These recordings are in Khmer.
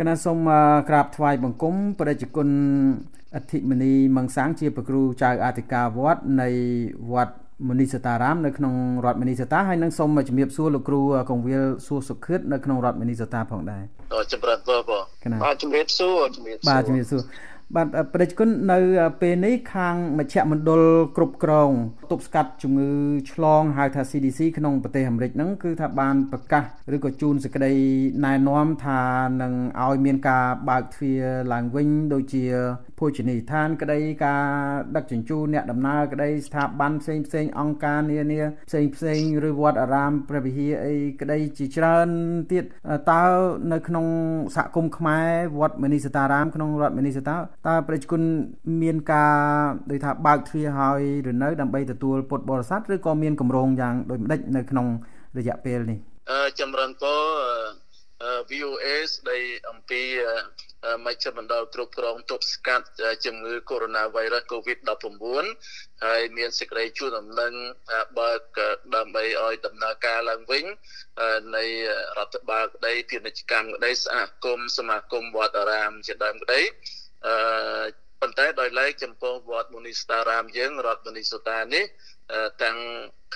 គណៈសូមក្រាបថ្វាយបង្គំប្រជាគុណអធិមនីមង្សាងជាប្រគ្រូចៅអធិការវត្តនៃវត្តមនីសតារាមនៅក្នុងរដ្ឋមនីសតាហើយនឹងសូមជំរាបសួរលោកគ្រូកងវិលសួរសុខិតនៅក្នុងរដ្ឋមនីសតាផងដែរចម្រើនពរបងបាទជំរាបសួរជំរាបសួរបាទជំរាបសួរ បាទប្រជាជននៅពេលនេះខាងមជ្ឈមណ្ឌលគ្រប់គ្រងទប់ស្កាត់ជំងឺឆ្លងហៅថា CDC ក្នុងប្រទេសអាមេរិកហ្នឹងគឺថាបានប្រកាសឬក៏ជូនសេចក្តីណែនាំថានឹងឲ្យមានការបើកទ្វារឡើងវិញដូចជាភោជនីយដ្ឋានក្តីការដឹកជញ្ជូនអ្នកដំណើរក្តីស្ថាប័នផ្សេងផ្សេងអង្គការនានាផ្សេងផ្សេងឬវត្តអារាមព្រះវិហារអីក្តីជាច្រើនទៀតតើនៅក្នុងសហគមន៍ខ្មែរវត្តមនីសតារាមក្នុងរដ្ឋមនីសតាតើប្រជាជនមានការដូចថាបើកទ្វារឲ្យឬនៅដើម្បីទទួលពុទ្ធបរិស័ទឬក៏មានកម្រងយ៉ាងដូចម្ដេចនៅក្នុងរយៈពេលនេះអឺចម្រើនពរ VOA ស្ដីអំពីមជ្ឈមណ្ឌលគ្រប់គ្រងទប់ស្កាត់ជំងឺ Coronavirus COVID-19 ហើយមានសេចក្តីជួនដំណឹងថាបើកដើម្បីឲ្យដំណើរការឡើងវិញនៃរដ្ឋបាលក្តីពាណិជ្ជកម្មក្តីសហគមន៍សមាគមវត្តអារាមជាដើមក្តី អឺប៉ុន្តែដោយឡែកចំពោះវត្តមុនីស្តារាមយើងរដ្ឋមុនីសូតានេះទាំង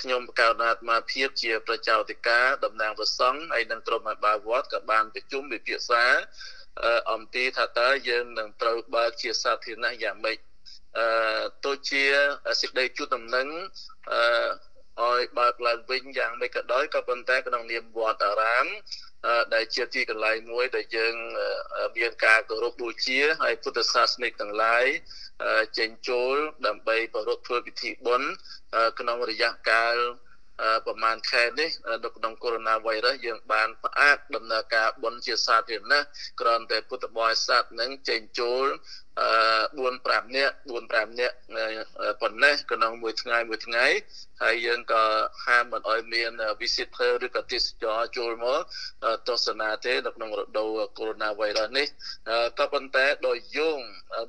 ខ្ញុំបកោណាតមកភាពជាប្រជាអធិការតំណាងប្រសង់ហើយនិងក្រុមអាបាវត្តក៏បានប្រជុំពិភាក្សាអំពីថាតើយើងនឹងត្រូវបើកជាសាធារណៈយ៉ាងម៉េចអឺទោះជាសេចក្តីជួបដំណឹងអឺឲ្យបើកឡើងវិញយ៉ាងម៉េចក៏ដោយក៏ប៉ុន្តែក្នុងនាមវត្តអារាម ដែលជាទីកន្លែងមួយដែលយើងមានការគោរពបូជាហើយពុទ្ធសាសនិកទាំងឡាយចេញចូលដើម្បីប្រពធ្វើពិធីបុណ្យក្នុងរយៈកាលប្រហែលខែនេះនៅក្នុងកូវីដ -19 យើងបានផ្អាកដំណើរការបុណ្យជាសាធារណៈគ្រាន់តែពុទ្ធបរិស័ទនឹងចេញចូល 4 5នាក់4 5នាក់ប៉ុណ្ណេះក្នុងមួយថ្ងៃមួយថ្ងៃហើយយើងក៏ហាមមិនអោយមាន visitor ឬក៏ទេសចរចូលមកទស្សនាទេនៅក្នុងរដូវ Coronavirus នេះក៏ប៉ុន្តែដោយយោង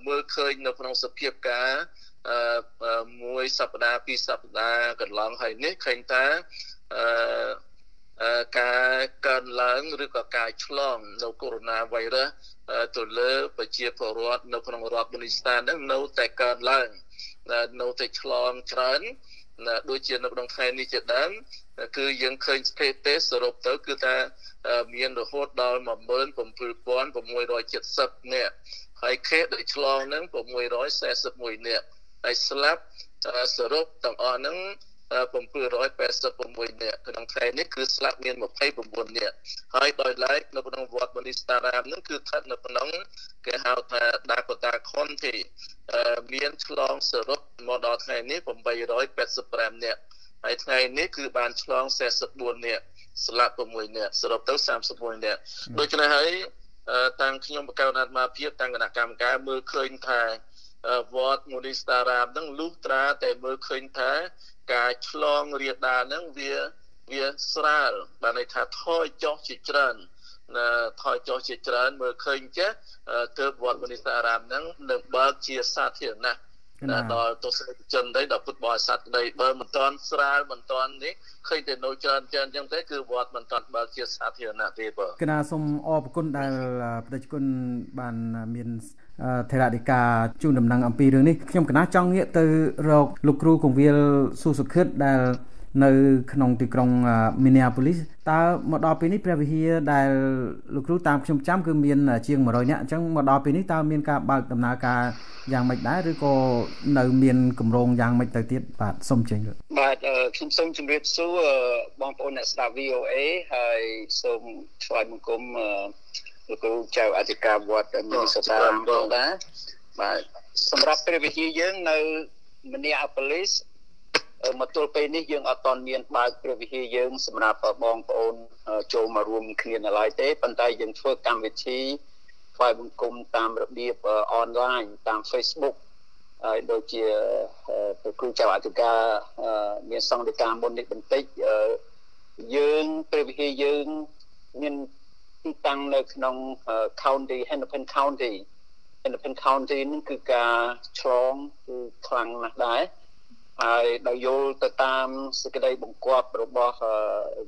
មើលឃើញនៅក្នុងសភាពការមួយសប្តាហ៍ពីរសប្តាហ៍កន្លងហើយនេះឃើញថាអឺ ការកើនឡើងឬក៏ការឆ្លងនៅកូវីដ -19 ទៅលើប្រជាពលរដ្ឋនៅក្នុងរដ្ឋបូនីស្តានហ្នឹងនៅតែកើនឡើងនៅតែឆ្លងច្រើនដូចជានៅក្នុងថ្ងៃនេះជាដើមគឺយើងឃើញស្ថិតិសរុបទៅគឺថាមានរហូតដល់17670នាក់ហើយខេតដែលឆ្លងហ្នឹង641នាក់ហើយស្លាប់សរុបទាំងអស់ហ្នឹង 786នាក់ក្នុងខែនេះគឺស្លាប់មាន29នាក់ហើយដោយឡែកនៅក្នុងវត្តមនីស្តារាមនឹងគឺស្ថិតនៅក្នុងគេហៅថា Dakota County មានឆ្លងសរុបមកដល់ថ្ងៃនេះ885នាក់ហើយថ្ងៃនេះគឺបានឆ្លង44នាក់ស្លាប់6នាក់សរុបទៅ31នាក់ដូច្នេះហើយតាំងខ្ញុំបកកើតអាត្មាភាពតាំងគណៈកម្មការមើលឃើញថា វត្តមូនីស្តារាមហ្នឹងលុះត្រាតែមើលឃើញថា ការឆ្លងរាលដាលហ្នឹងវាវាស្រាលបានន័យថាថយចុះជាច្រើនណាថយចុះជាច្រើនមើលឃើញចេះទើបវត្តមនីស្តារាមហ្នឹងនឹងបើកជាសាធារណៈដល់ទស្សនិកជនដែរដល់ពុទ្ធបរិស័ទដែរបើមិនតាន់ស្រាលមិនតាន់នេះឃើញតែនៅច្រើនច្រើនអញ្ចឹងទេគឺវត្តមិនតាន់បើកជាសាធារណៈទេបើគណៈសូមអរគុណដែលប្រជាជនបានមាន ថេរដីកាជូនដំណឹងអំពីរឿងនេះខ្ញុំកណាចង់ងាកទៅរកលោកគ្រូកងវិលស៊ូសុខិតដែលនៅក្នុងទីក្រុង Minneapolis តើមកដល់ពេលនេះព្រះវិហារដែលលោកគ្រូតាមខ្ញុំចាំគឺមានជាង100នាក់អញ្ចឹងមកដល់ពេលនេះតើមានការបើកដំណើរការយ៉ាងម៉េចដែរឬក៏នៅមានកម្រងយ៉ាងម៉េចទៅទៀតបាទសូមចេញបាទខ្ញុំសូមជម្រាបសួរបងប្អូនអ្នកស្ដាប់ VOA ហើយសូមថ្វាយបង្គំ លោកគ្រូចៅអធិការវត្តមីសតាផងដែរបាទសម្រាប់ព្រះវិហារយើងនៅ Minneapolis មកទល់ពេលនេះយើងអត់តន់មានបើកព្រះវិហារយើងសម្រាប់បងប្អូនចូលមករួមគ្នានៅឡើយទេប៉ុន្តែយើងធ្វើកម្មវិធីថ្វាយបង្គំតាមរបៀបអនឡាញតាម Facebook ហើយដូចជាព្រះគ្រូចៅអធិការមានសង្ឃដីកាមុននេះបន្តិចយើងព្រះវិហារយើងមាន ទីតាំងនៅក្នុង county Hennepin County Hennepin County នេះគឺការឆ្លងគឺខ្លាំងណាស់ដែរហើយដោយយល់ទៅតាមសេចក្តីបង្គាប់របស់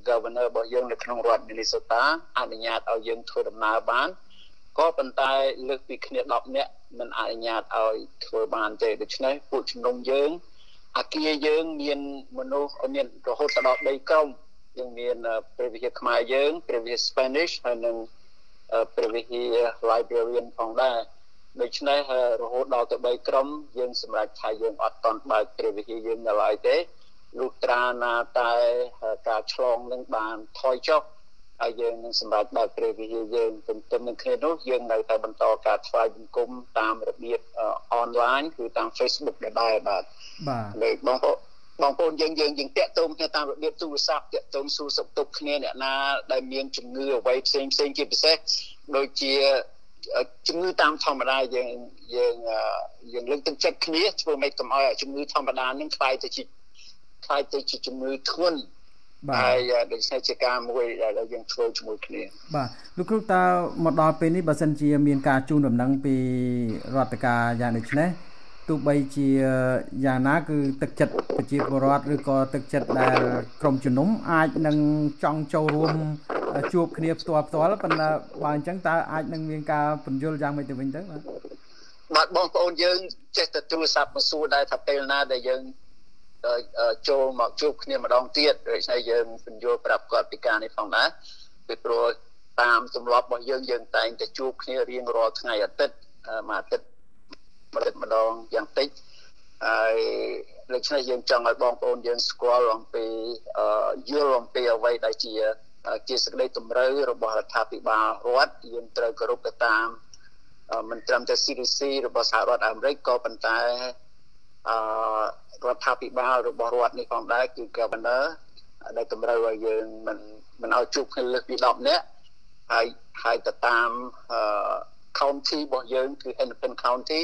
governor របស់យើងនៅក្នុងរដ្ឋ Minnesota អនុញ្ញាតឲ្យយើងធ្វើដំណើរបានក៏ប៉ុន្តែលើកពីគ្នា10នាក់មិនអនុញ្ញាតឲ្យធ្វើបានទេដូច្នេះពួកជំនុំយើងអាគារយើងមានមនុស្សមានរហូតដល់3ក្រុម យើងមានព្រះវិហារខ្មែរយើងព្រះវិហារ Spanish ហើយនិងព្រះវិហារ Librarian ផងដែរដូច្នេះរហូតដល់ទៅ3ក្រុមយើងសម្រាប់ថាយើងអត់តន់បើកព្រះវិហារយើងនៅឡើយទេលុះត្រាណាតែការឆ្លងនឹងបានថយចុះហើយយើងនឹងសម្រាប់បើកព្រះវិហារយើងទន្ទឹមនឹងគ្នានោះយើងនៅតែបន្តការថ្វាយបង្គំតាមរបៀបអនឡាញគឺតាម Facebook ដដែលបាទបាទលើបងប្អូន បងប្អូនយើងយើងយើងតាក់ទងគ្នាតាមរបៀបទូរស័ព្ទតាក់ទងសួរសុខទុក្ខគ្នាអ្នកណាដែលមានជំងឺអ្វីផ្សេងផ្សេងជាពិសេសដូចជាជំងឺតាមធម្មតាយើងយើងយើងលើកទឹកចិត្តគ្នាធ្វើម៉េចកុំឲ្យជំងឺធម្មតានឹងខ្លាយទៅជាខ្លាយទៅជាជំងឺធ្ងន់បាទហើយដូច្នេះជាការមួយដែលយើងធ្វើជាមួយគ្នាបាទលោកគ្រូតើមកដល់ពេលនេះបើសិនជាមានការជូនដំណឹងពីរដ្ឋការយ៉ាងដូចនេះ ទោះបីជាយ៉ាងណាគឺទឹកចិត្តប្រជាពលរដ្ឋឬក៏ទឹកចិត្តដែលក្រមជំនុំអាចនឹងចង់ចូលរួមជួបគ្នាផ្ទាល់ផ្ទាល់ប៉ុន្តែបើអញ្ចឹងតើអាចនឹងមានការបញ្យលយ៉ាងម៉េចទៅវិញទៅបាទបាទបងប្អូនយើងចេះតែទូរស័ព្ទមកសួរដែរថាពេលណាដែលយើងចូលមកជួបគ្នាម្ដងទៀតដូច្នេះយើងបញ្យល់ប្រាប់គាត់ពីការនេះផងដែរពីព្រោះតាមទម្លាប់របស់យើងយើងតែងតែជួបគ្នារៀងរាល់ថ្ងៃអាទិត្យមួយអាទិត្យ ម្ដងម្ដងយ៉ាងតិចហើយដូច្នេះយើងចង់ឲ្យបងប្អូនយើងស្គាល់អំពីយល់អំពីអ្វីដែលជាជាសេចក្តីតម្រូវរបស់រដ្ឋាភិបាលរដ្ឋយើងត្រូវគោរពទៅតាមមិនត្រឹមតែ CDC របស់សហរដ្ឋអាមេរិកក៏ប៉ុន្តែអឺរដ្ឋាភិបាលរបស់រដ្ឋនេះផងដែរគឺ Governor ដែលតម្រូវឲ្យយើងមិនមិនឲ្យជួបគ្នាលើសពី10នាក់ហើយហើយទៅតាមអឺ county របស់យើងគឺ Independent County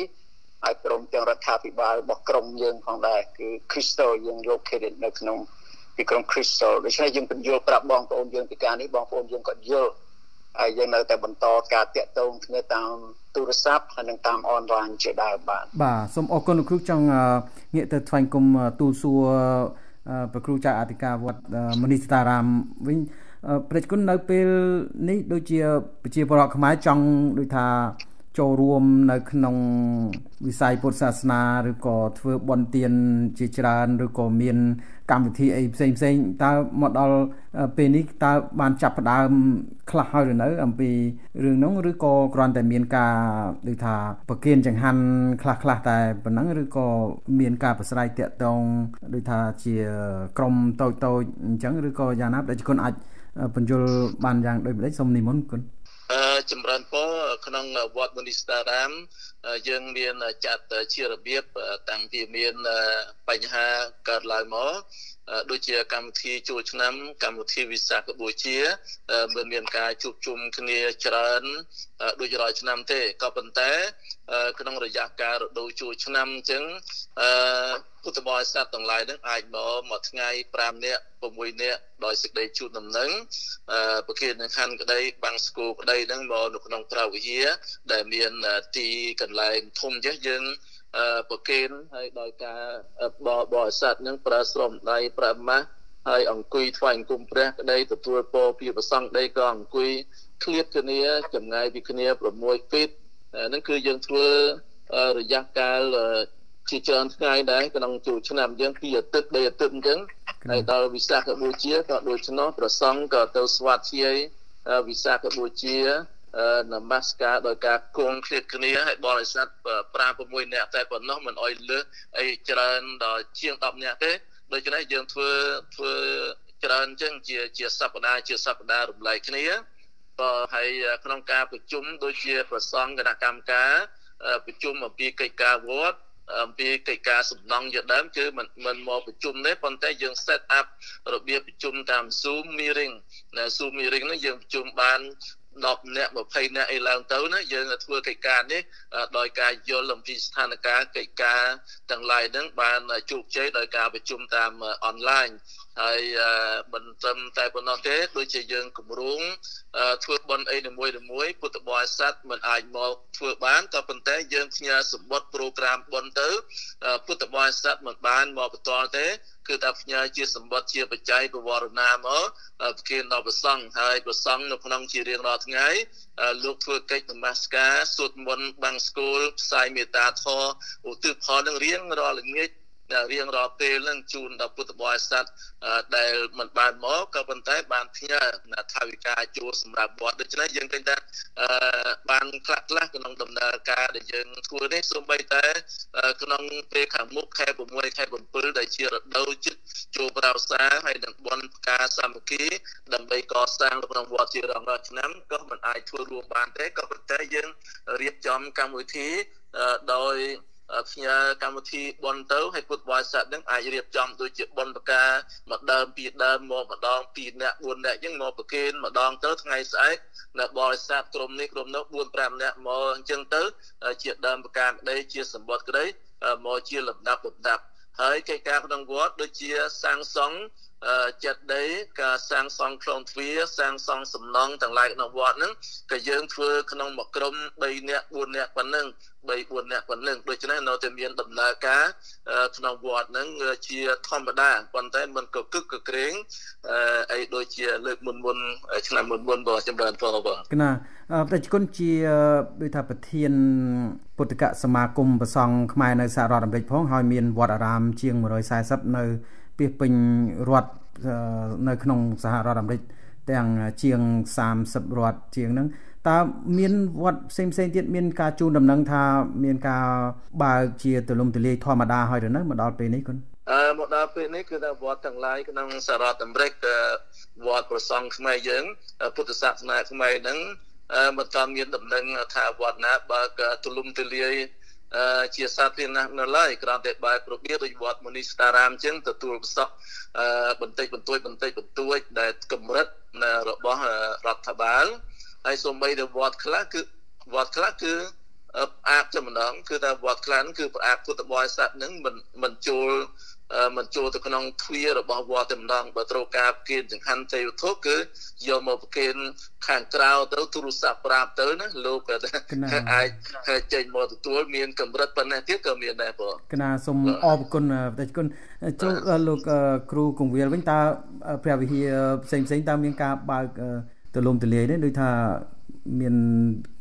ហើយក្រុមទាំងរដ្ឋាភិបាលរបស់ក្រុមយើងផងដែរគឺ Crystal យើង located នៅក្នុងពីក្រុង Crystal ដូច្នេះយើងបញ្យល់ប្រាប់បងប្អូនយើងពីការនេះបងប្អូនយើងក៏យល់ហើយយើងនៅតែបន្តការតាក់ទងគ្នាតាមទូរស័ព្ទហើយនិងតាមអនឡាញជាដើមបាទបាទសូមអរគុណលោកគ្រូចង់ងាកទៅថ្លែងគុំទូលសួរព្រះគ្រូចៅអធិការវត្តមនីស្តារាមវិញប្រជាជននៅពេលនេះដូចជាប្រជាពលរដ្ឋខ្មែរចង់ដូចថា ចូលរួមនៅក្នុងវិស័យពុទ្ធសាសនាឬក៏ធ្វើបន់ទានជាច្រើនឬក៏មានកម្មវិធីអីផ្សេងផ្សេងតើមកដល់ពេលនេះតើបានចាប់ផ្ដើមខ្លះហើយឬនៅ អំពីរឿងនោះឬក៏គ្រាន់តែមានការដូចថាប្រគិនចង្ហាន់ខ្លះខ្លះតែប៉ុណ្ណឹងឬក៏មានការប្រស្រ័យតាក់ទងដូចថាជាក្រុមតូចតូចអញ្ចឹងឬក៏យ៉ាងណាដែលគុណអាចបញ្យលបានយ៉ាងដូចម្ដេចសូមនិមន្តគុណ ចម្រើនពរក្នុងវត្តមនីស្តារាម យើងមានចាត់ជារបៀបតាំងពីមានបញ្ហាកើតឡើងមកដូចជាកម្មវិធីជួលឆ្នាំកម្មវិធីវិសាខបូជាមិនមានការជួបជុំគ្នាច្រើនដូចរាល់ឆ្នាំទេក៏ប៉ុន្តែ ក្នុងរយៈកាលរដូវជួលឆ្នាំអញ្ចឹងពុទ្ធបរិស័ទទាំងឡាយនឹងអាចមកមួយថ្ងៃ5នាក់6នាក់ដោយសេចក្តីជូនដំណឹងប្រគិននឹងខាន់ក្តីបាំងស្គូក្តីនឹងមកនៅក្នុងព្រះវិហារដែលមានទីកន្លែងធំចេះយើងប្រគិនហើយដោយការបបរិស័ទនឹងប្រើស្រោមដៃប្រើម៉ាស់ហើយអង្គុយថ្វាយអង្គមព្រះក្តីទទួលពរពីប្រសង់ដីក៏អង្គុយឃ្លាតគ្នាចម្ងាយពីគ្នា6ហ្វីតហ្នឹងគឺយើងធ្វើរយៈកាលជាច្រើនថ្ងៃដែរក្នុងជួឆ្នាំយើងពីអាទិត្យបីអាទិត្យអញ្ចឹងហើយដល់វិសាខបូជាក៏ដូច្នោះប្រសង់ក៏ទៅស្វាធ្យាយវិសាខបូជា នមស្ការដោយការគង់ឃ្លាតគ្នាហើយបរិស័ទ5 6នាក់តែប៉ុណ្ណោះមិនអោយលើសអីច្រើនដល់ជាង10នាក់ទេដូច្នេះយើងធ្វើធ្វើច្រើនអញ្ចឹងជាជាសប្តាហ៍ជាសប្តាហ៍រំលែកគ្នាក៏ហើយក្នុងការប្រជុំដូចជាប្រសងគណៈកម្មការប្រជុំអំពីកិច្ចការវត្តអំពីកិច្ចការសំណង់ជាដើមគឺមិនមិនមកប្រជុំទេប៉ុន្តែយើង set up របៀបប្រជុំតាម Zoom meeting ណា Zoom meeting នេះយើងប្រជុំបាន 10នាក់20នាក់អីឡើងទៅណាយើងធ្វើកិច្ចការនេះដោយការយល់អំពីស្ថានភាពកិច្ចការទាំងឡាយហ្នឹងបានជោគជ័យដោយការប្រជុំតាមអនឡាញហើយមិនត្រឹមតែប៉ុណ្ណោះទេដូចជាយើងគម្រោងធ្វើបន់អីមួយមួយពុទ្ធបរិស័ទមិនអាចមកធ្វើបានក៏ប៉ុន្តែយើងផ្ញើសម្បត្តិប្រូក្រាមបន់ទៅពុទ្ធបរិស័ទមិនបានមកបន្តទេគឺថាផ្ញើជាសម្បត្តិជាបច្ច័យពវរណាមកប្រគេនដល់ព្រះសង្ឃហើយព្រះសង្ឃនៅក្នុងជារៀងរាល់ថ្ងៃលោកធ្វើកិច្ចនមស្ការសូត្រមន្តបាំងស្គលផ្សាយមេត្តាធម៌ឧទ្ទិសផលនឹងរៀងរាល់ល្ងាច រៀងរាល់ពេលនឹងជូនដល់ពុទ្ធបរិស័ទដែលមិនបានមកក៏ប៉ុន្តែបានផ្ញើថាវិការជួសម្រាប់វត្តដូច្នេះយើងឃើញថាបានខ្លះខ្លះក្នុងដំណើរការដែលយើងធ្វើនេះសូម្បីតែក្នុងពេលខាងមុខខែ6ខែ7ដែលជារដូវជិតចូលប្រោសាហើយនឹងបនផ្កាសាមគ្គីដើម្បីកសាងក្នុងវត្តជារងរាល់ឆ្នាំក៏មិនអាចធ្វើរួមបានទេក៏ប៉ុន្តែយើងរៀបចំកម្មវិធីដោយ ផ្ញើកម្មវិធីបនទៅឲ្យពុទ្ធបរិស័ទនឹងអាចរៀបចំដូចជាបនប្រការមួយដើមពីរដើមមកម្ដងពីរអ្នក4អ្នកអញ្ចឹងមកប្រគេនម្ដងទៅថ្ងៃស្អែកនៅបរិស័ទក្រុមនេះក្រុមនោះ4 5អ្នកមកអញ្ចឹងទៅជាដើមប្រការក្តីជាសម្បត្តិក្តីមកជាលំដាប់លំដាប់ហើយកិច្ចការក្នុងវត្តដូចជាសាងសង់ ចិត្តដីការសាងសង់ខ្លងទ្វារសាងសង់សំណង់ទាំងឡាយក្នុងវត្តហ្នឹងក៏យើងធ្វើក្នុងមួយក្រុម3នាក់4នាក់ប៉ុណ្ណឹង3 4នាក់ប៉ុណ្ណឹងដូច្នេះនៅតែមានដំណើរការក្នុងវត្តហ្នឹងជាធម្មតាប៉ុន្តែមិនក៏គឹកកក្រែងអីដូចជាលើកមុនមុនឆ្នាំមុនមុនបងចម្រើនផងបងកណាប្រជាជនជាដូចថាប្រធានពុទ្ធកសមាគមប្រសង់ខ្មែរនៅសហរដ្ឋអាមេរិកផងហើយមានវត្តអារាមជាង140នៅ ពាសពេញរដ្ឋនៅក្នុងសហរដ្ឋអាមេរិកទាំងជាង30រដ្ឋជាងហ្នឹងតើមានវត្តផ្សេងផ្សេងទៀតមានការជូនដំណឹងថាមានការបើកជាទលំទលាយធម្មតាហើយទៅនៅមកដល់ពេលនេះគុណអឺមកដល់ពេលនេះគឺថាវត្តទាំងឡាយក្នុងសហរដ្ឋអាមេរិកវត្តប្រសង់ខ្មែរយើងពុទ្ធសាសនាខ្មែរហ្នឹងមិនតាន់មានដំណឹងថាវត្តណាបើកទលំទលាយ ជាសាធារណៈនៅឡើយគ្រាន់តែបែបរបៀបដូចវត្តមុនីស្តារាមអញ្ចឹងទទួលប្រសពបន្តិចបន្តួចបន្តិចបន្តួចដែលកម្រិតរបស់រដ្ឋបាលហើយសូម្បីតែវត្តខ្លះគឺវត្តខ្លះគឺផ្អាកតែម្ដងគឺថាវត្តខ្លះគឺផ្អាកពុទ្ធបរិស័ទនឹងមិនមិនចូល មិនចូលទៅក្នុងទ្វាររបស់វត្តតែម្ដងបើត្រូវការប្រគេនចង្ហាន់ទេវធុគឺយកមកប្រគេនខាងក្រៅទៅទូរស័ព្ទប្រាប់ទៅណាលោកគាត់អាចចេញមកទទួលមានកម្រិតប៉ុណ្ណេះទៀតក៏មានដែរបងកណាសូមអរគុណប្រតិគុណចូលលោកគ្រូកងវិលវិញតើព្រះវិហារផ្សេងផ្សេងតើមានការបើកទលំទលាយនេះដូចថា មាន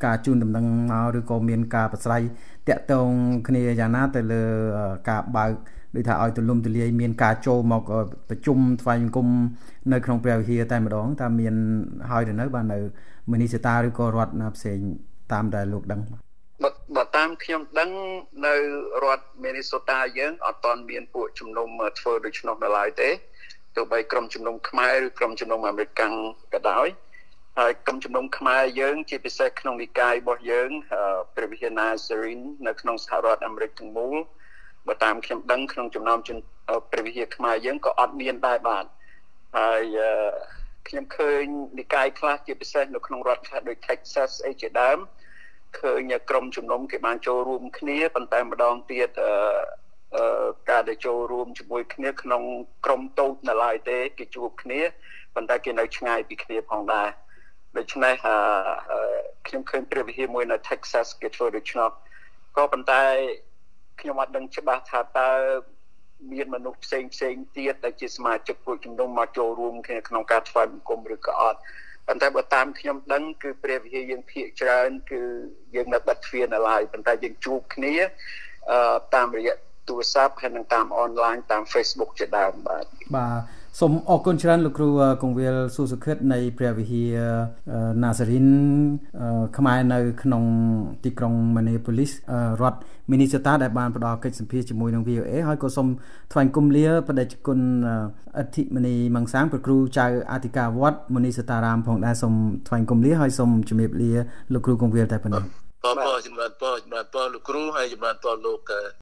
ការជូនដំណឹងមកឬក៏មានការប្រស្រ័យតាក់ទងគ្នាយ៉ាងណាទៅលើការបើកដូចថាឲ្យទូលំទូលាយមានការចូលមកប្រជុំថ្វាយបង្គំនៅក្នុងព្រះវិហារតែម្ដងតើមានហើយទៅនៅបាននៅមនីសតាឬក៏រដ្ឋណាផ្សេងតាមដែលលោកដឹងបើតាមខ្ញុំដឹងនៅរដ្ឋមីនីសូតាយើងអត់ទាន់មានពួកជំនុំធ្វើដូច្នោះនៅឡើយទេទោះបីក្រុមជំនុំខ្មែរឬក្រុមជំនុំអាមេរិកកាំងក៏ដោយ ហើយក្រុមជំនុំខ្មែរយើងជាពិសេសក្នុងនិកាយរបស់យើងព្រះវិហារណាសេរីននៅក្នុងសហរដ្ឋអាមេរិកទាំងមូលបើតាមខ្ញុំដឹងក្នុងចំណោមជនព្រះវិហារខ្មែរយើងក៏អត់មានដែរបាទហើយខ្ញុំឃើញនិកាយខ្លះជាពិសេសនៅក្នុងរដ្ឋខ្លះដូច Texas អីជាដើមឃើញក្រុមជំនុំគេបានចូលរួមគ្នាប៉ុន្តែម្ដងទៀតអឺការដែលចូលរួមជាមួយគ្នាក្នុងក្រុមតូចនៅឡើយទេគេជួបគ្នាប៉ុន្តែគេនៅឆ្ងាយពីគ្នាផងដែរ ដូច្នេះខ្ញុំឃើញព្រះវិហារមួយនៅ Texas គេធ្វើដូច្នោះក៏ប៉ុន្តែខ្ញុំអត់ដឹងច្បាស់ថាតើមានមនុស្សផ្សេងផ្សេងទៀតដែលជាសមាជិកពួកជំនុំមកចូលរួមគ្នាក្នុងការថ្វាយបង្គំឬក៏អត់ប៉ុន្តែបើតាមខ្ញុំដឹងគឺព្រះវិហារយើងភាកច្រើនគឺយើងនៅបិទទ្វារនៅឡើយប៉ុន្តែយើងជួបគ្នាអឺតាមរយៈទូរស័ព្ទហើយនិងតាមអនឡាញតាម Facebook ជាដើមបាទបាទ សូមអរគុណច្រើនលោកគ្រូកងវិលស៊ូសុខិតនៃព្រះវិហារណាសារីនខ្មែរនៅ ក្នុងទីក្រុងម៉ានេប៉ូលីសរដ្ឋមីនីសូតាដែលបានផ្ដល់កិច្ចសម្ភារជាមួយនឹង VOA ហើយក៏សូមថ្លែងគុំលាបដិជគុណអធិមនីមង្សាងព្រះគ្រូចៅអធិការវត្តមុនីសតារាមផងដែរសូមថ្លែងគុំលាហើយសូមជំរាបលាលោកគ្រូកងវិលតែប៉ុណ្ណឹងបងបងជំរាបបងជំរាបបងលោកគ្រូហើយជំរាបបងលោក